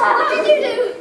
Hadi gidelim.